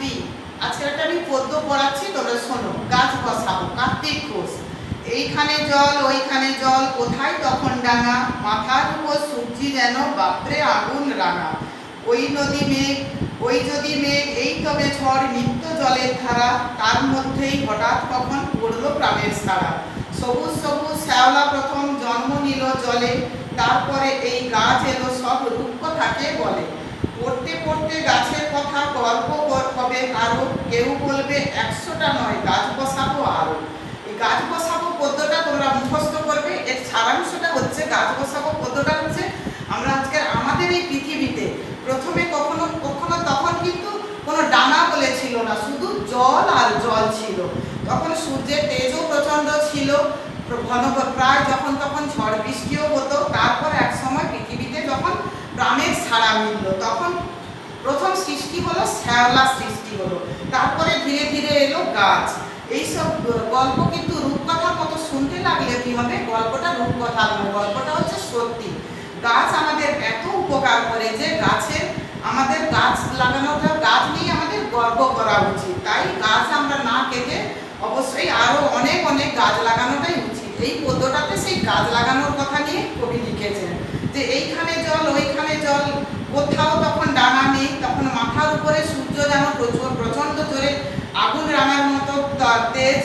Three আজকে একটা আমি পদ্য পড়াচ্ছি, তোমরা শোনো। গাছ বসাবো, কার্তিক ঘোষ এইখানে জল, ওইখানে জল, কোথায় তখন ডাঙা? মাথার উপর সূর্যি যেন, বাপরে আগুন রাঙা। ওই নদী মেঘ, ওই যদি মেঘ, এই তবে ঝড়, নিত্য জলের ধারা। তার মধ্যেই হঠাৎ কখন পড়ল প্রাণের সারা সবুজ সবুজ শ্যাওলা প্রথম জন্ম নিল জলে। তারপরে এই গাছ এলো, সব রূপকথাকে বলে পড়তে পড়তে গাছের কথা গল্প কর- হবে আরও কেউ বলবে একশোটা নয়, গাছ বসাবো আরও। এই গাছ বসাবো পদ্যটা তোমরা মুখস্থ করবে, এর সারাংশটা হচ্ছে গাছ বসাবো পদ্যটা হচ্ছে আমরা আজকে আমাদের এই পৃথিবীতে প্রথমে কখনো কখনো তখন কিন্তু কোনো ডানা বলে ছিল না, শুধু জল আর জল ছিল। তখন সূর্যের তেজও প্রচণ্ড ছিল ঘন প্রায় যখন তখন ঝড় বৃষ্টিও হতো, তারপর এক সময় পৃথিবীতে যখন প্রাণের সাড়া মিলল, তখন প্রথম সৃষ্টি হলো শ্যাওলা সৃষ্টি হলো। তারপরে ধীরে ধীরে এলো গাছ। এইসব গল্প কিন্তু রূপকথার মতো শুনতে লাগলে কি হবে? গল্পটা রূপকথা নয়, গল্পটা হচ্ছে সত্যি। গাছ আমাদের এত উপকার করে যে গাছের আমাদের গাছ লাগানোটা, গাছ নিয়ে আমাদের গর্ব করা উচিত। তাই গাছ আমরা না কেটে অবশ্যই আরও অনেক অনেক গাছ লাগানোটাই উচিত। এই পদ্যটাতে সেই গাছ লাগানোর কথা নিয়ে কবি লিখেছেন যে, এইখানে জল, ওইখানে জল, কোথাও তখন ডানা নেই, তখন মাথার উপরে সূর্য যেন প্রচুর প্রচণ্ড জোরে আগুন রাঙার মতো তেজ,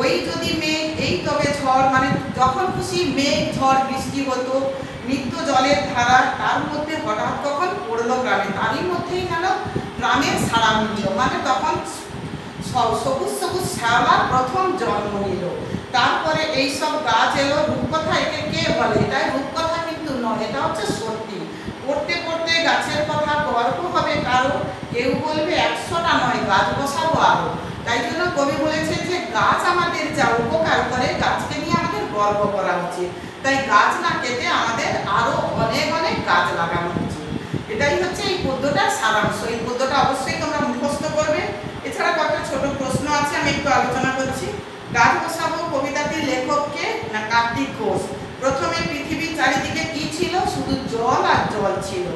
ওই যদি মেঘ, এই তবে ঝড় মানে যখন খুশি মেঘ, ঝড়, বৃষ্টি হতো, নিত্য জলের ধারা, তার মধ্যে হঠাৎ তখন পড়ল গ্রামে। তারই মধ্যেই যেন গ্রামের সারা মানে তখন সবুজ সবুজ শ্যাওলার প্রথম জন্ম নিল। তারপরে এই সব গাছ এলো, রূপকথা একে কে বলে? এটাই রূপকথা কিন্তু নয়, এটা হচ্ছে সত্যি। পড়তে পড়তে গাছের কথা গল্প হবে কারও। কেউ বলবে একশোটা নয় গাছ বসাবো আরও তাই জন্য কবি বলেছেন যে, গাছ আমাদের যা উপকার করে, গাছকে নিয়ে আমাদের গর্ব করা উচিত। তাই গাছ না কেটে আমাদের আরও অনেক অনেক গাছ লাগানো উচিত। এটাই হচ্ছে এই পদ্যটার সারাংশ। এই পদ্যটা অবশ্যই তোমরা মুখস্থ করবে। এছাড়া কয়েকটা ছোট প্রশ্ন আছে, আমি একটু আলোচনা করছি। গাছ বসাবো কবিতাটির লেখককে না কার্তিক ঘোষ? প্রথমে পৃথিবীর চারিদিকে কি ছিল? শুধু জল আর জল ছিল।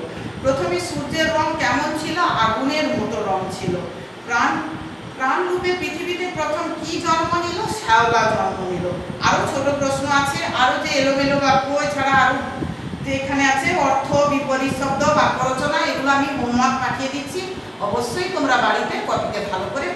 প্রথমে সূর্যের রং কেমন ছিল? আগুনের মতো রং ছিল। প্রাণ প্রাণ রূপে পৃথিবীতে প্রথম কি জন্ম নিল? শ্যাওলা জন্ম নিল। আরও ছোট প্রশ্ন আছে আরও যে এলোমেলো বাক্য, এছাড়া আরও যে এখানে আছে, অর্থ, বিপরীত শব্দ, বাক্য রচনা, এগুলো আমি হোমওয়ার্ক পাঠিয়ে দিচ্ছি। অবশ্যই তোমরা বাড়িতে কপিতে ভালো করে